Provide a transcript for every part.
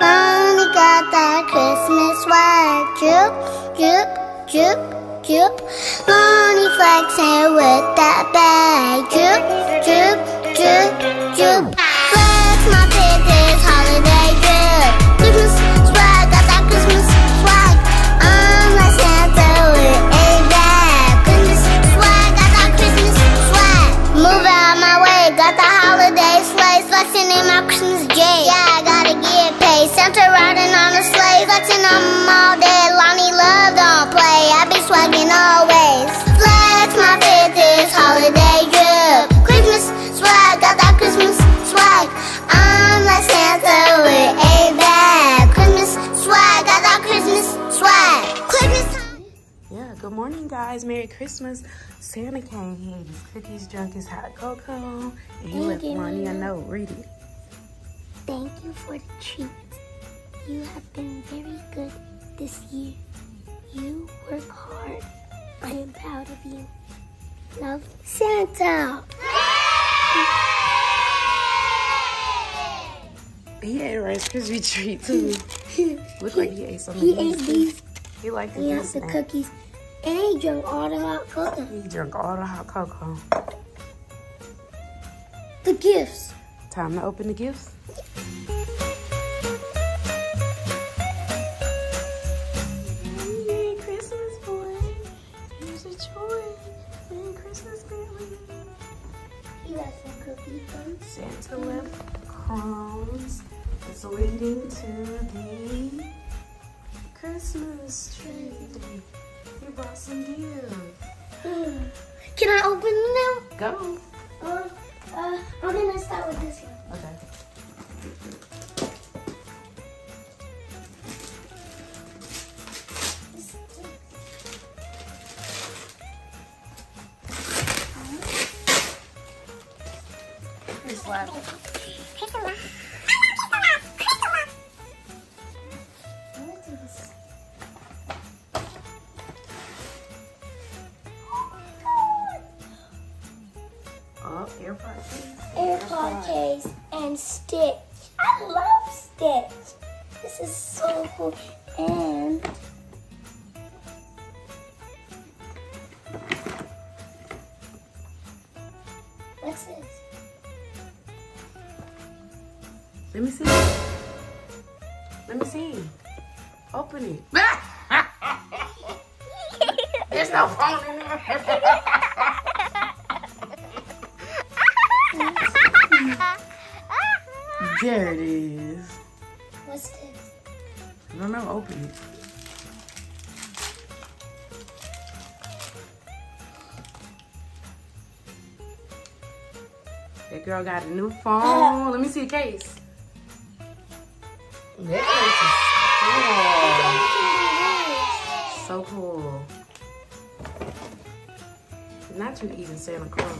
Lani got that Christmas swag. Droop, droop, droop, droop. Lani flexing with that bag. Droop, droop, droop, droop. Flexing on 'em all day. Lani love don't play. I be swagging always. Flex my fit this holiday drip. Christmas swag, got that Christmas swag. I'm like Santa with a bag. Christmas swag, got that Christmas swag. Christmas time. Yeah, good morning, guys. Merry Christmas. Santa came here. his cookies, drunk his hot cocoa, and he left Lani a note. Read it. Thank you for the treat. You have been very good this year. You work hard. I am proud of you. Love, Santa. He ate Rice Krispie treat too. Looked like he ate some of He ate these. He liked the He had the cookies. And he drank all the hot cocoa. He drank all the hot cocoa. The gifts. Time to open the gifts. Leading to the Christmas tree. You brought some gifts. Can I open them Go. now? Uh, uh, I'm gonna start with this one. Okay. Here's last. Oh, what's this? Let me see. Let me see. Open it. There's no phone in there. there it is. What's this? I don't know. Open it. That girl got a new phone. Let me see the case. That case is cool. So cool. Not you eating Santa Claus.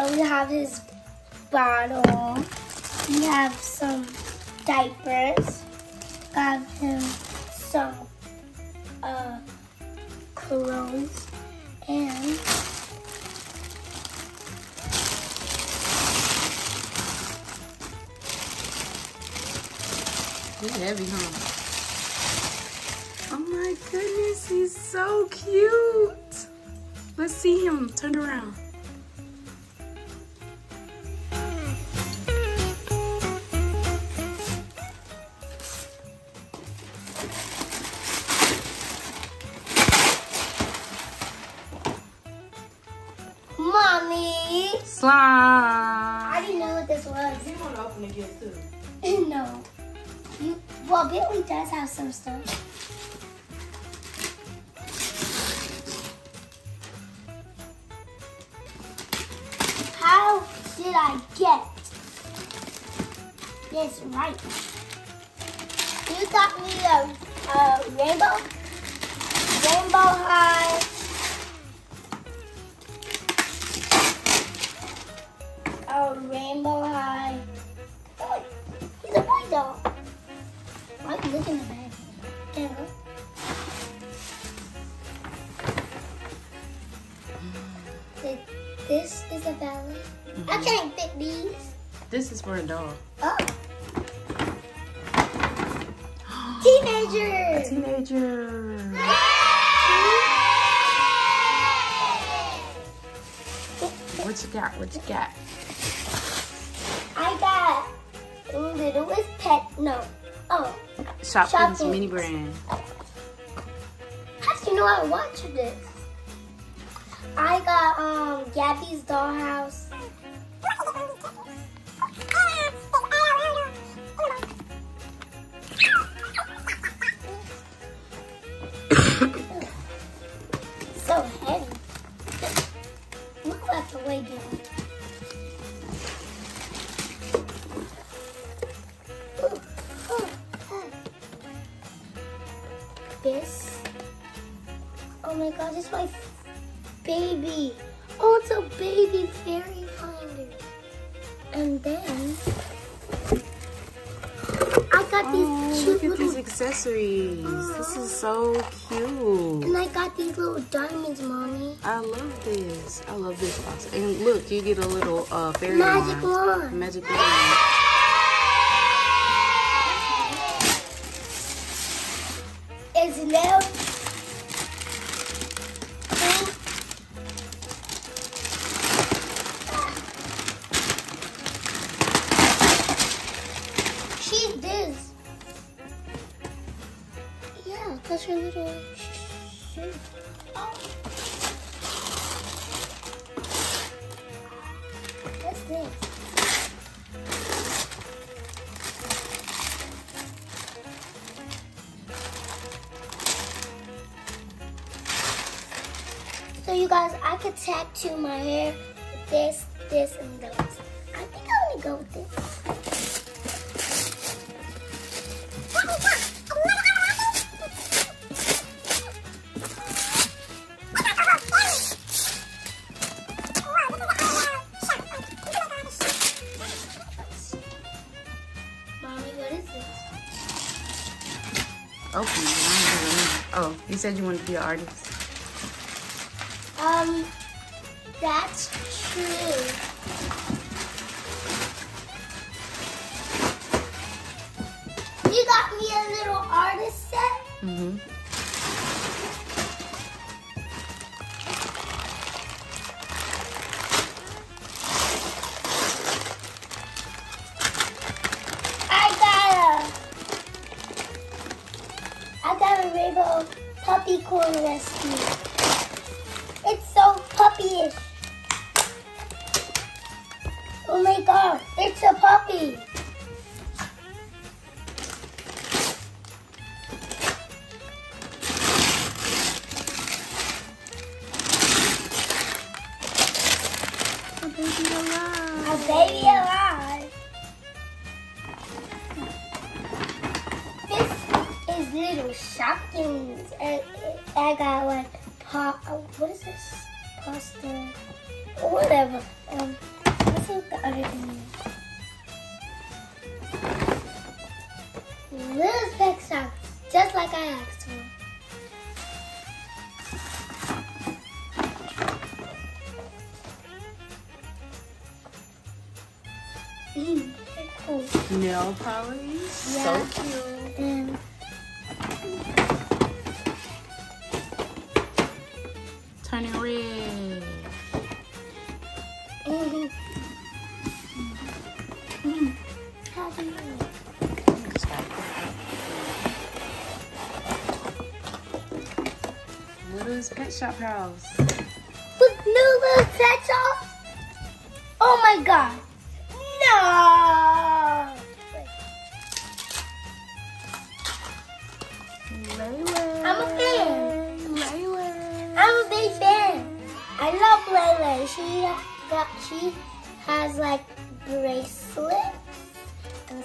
So we have his bottle. We have some diapers. Got him some uh clothes and He's heavy, huh? Oh my goodness, he's so cute. Let's see him. Turn around. Slime. I didn't know what this was. You want to open the gift too? no. You, well, Billy does have some stuff. How did I get this right? You got me a, a rainbow, rainbow high. A rainbow high. Oh, he's a boy doll. Why are you looking in the bag? Can I go? This is a ballet. I mm-hmm. can't fit these. This is for a dog. Oh. Teenager. Teenager. What you got? What you got? Littlest pet. No. Oh. Shopkins Shopkins. mini brand. How do you know I watched this? I got um Gabby's dollhouse. so heavy. Oh my baby. Oh, it's a baby fairy finder. And then I got Oh, these look cute at these accessories. This is so cute. and I got these little diamonds, mommy. I love this. I love this box. And look, you get a little uh, fairy Magic wand. Magic wand. Guys, I could tattoo my hair with this, this, and those. I think I'm gonna go with this. Know. Oh, you said you wanted to be an artist. Um, that's true. You got me a little artist set. Mm-hmm. I got a, I got a rainbow puppy corn rescue. So puppyish. Oh my god, it's a puppy. A baby alive. A baby alive. This is little Shopkins. And I got one. Pa- what is this? Pasta. Whatever. Um, what's the other thing? Little pet socks, just like I asked for. Mm, cool. Nail polish. Yeah. So cute. Shop House. With new little pet? Oh my god. No. Layla. I'm a fan. Layla. I'm a big fan. I love Layla. She got she has like bracelets and.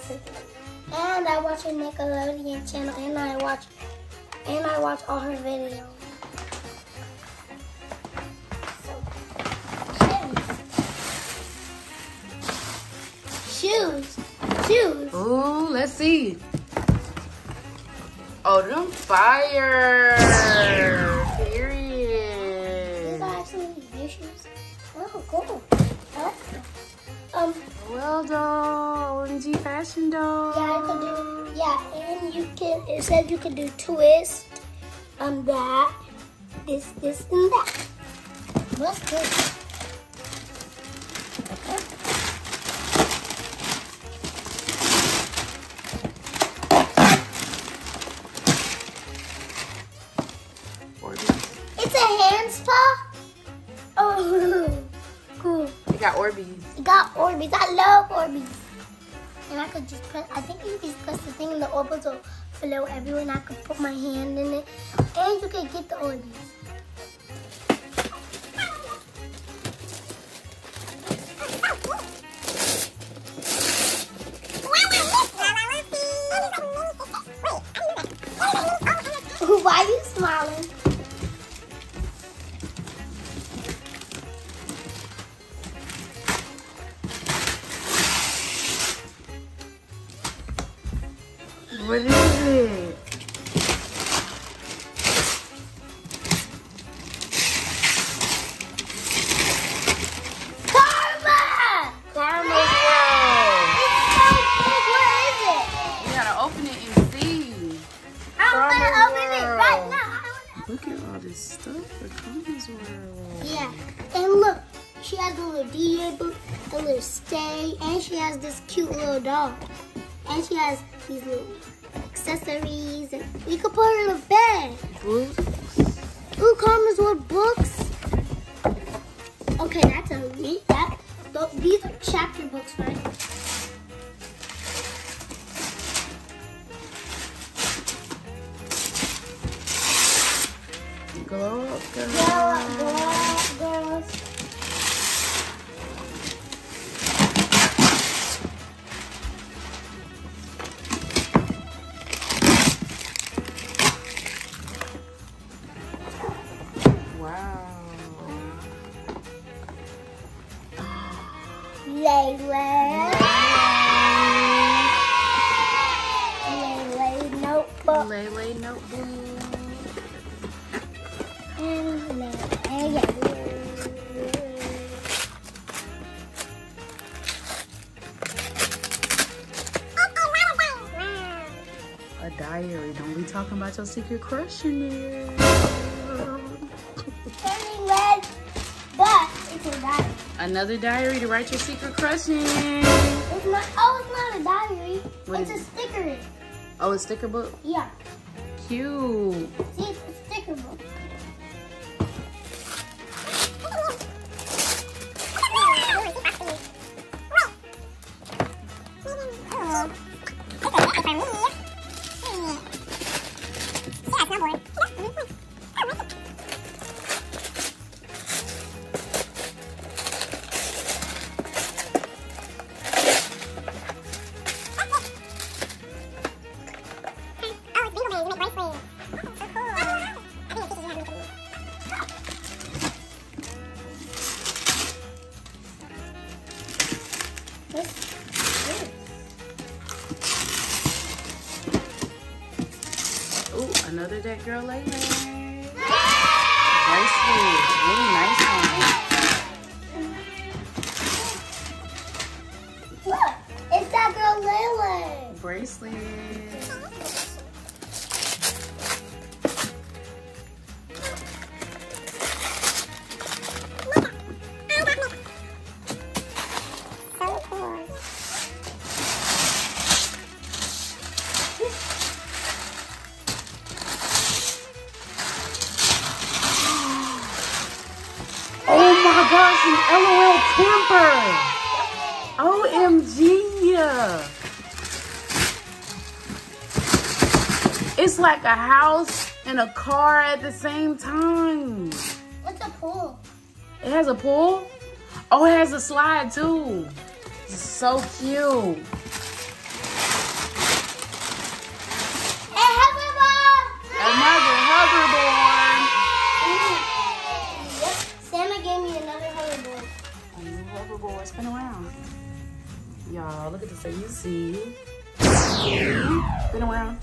And I watch her Nickelodeon channel and I watch and I watch all her videos. Shoes. Shoes. Ooh, let's see. Oh, them fire. Period. These are actually new shoes. Oh, cool. Um, Well done. OMG fashion dog. Yeah, I could do. Yeah, and you can. It said you can do twist, um, that, this, this, and that. What's this? Orbeez. It got Orbeez. I love Orbeez. And I could just press. I think you just press the thing in the Orbeez will flow everywhere, and I could put my hand in it, and you could get the Orbeez. Why are you smiling? That's. That th- these are chapter books, right? Layla. Layla notebook. Lele notebook. And Layla. A diary. Don't be talking about your secret crush in there. Another diary to write your secret crush in. It's not. Oh, it's not a diary. What it's a sticker. Oh, a sticker book. Yeah. Cute. See, it's a sticker book. Girl Lele. A house and a car at the same time. What's a pool? It has a pool? Oh, it has a slide too. It's so cute. Hoverboard! Another hoverboard. Yep, Santa gave me another hoverboard. A new hoverboard. Spin around. Y'all, look at this. So you see. Spin around.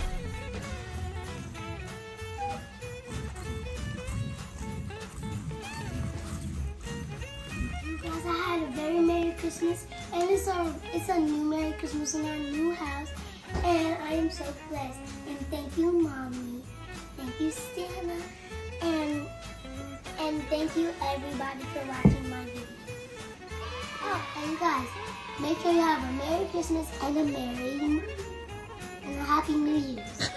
I had a very Merry Christmas, and it's a it's a new Merry Christmas in our new house, and I am so blessed. And thank you, mommy. Thank you, Santa, and and thank you everybody for watching my video. Oh, and guys, make sure you have a Merry Christmas and a Merry and a Happy New Year's.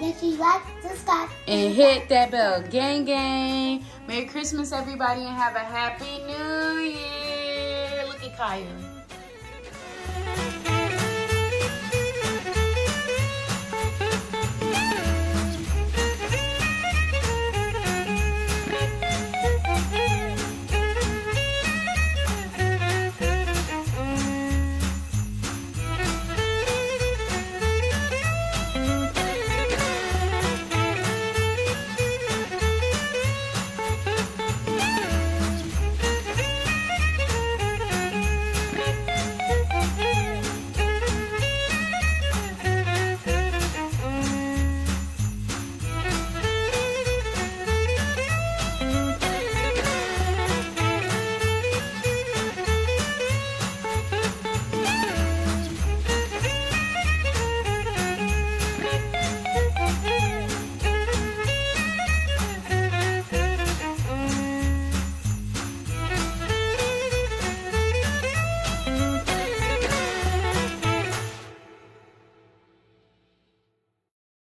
You like, subscribe. And hit that bell. Gang, gang. Merry Christmas, everybody, and have a happy new year. Look at Kaya.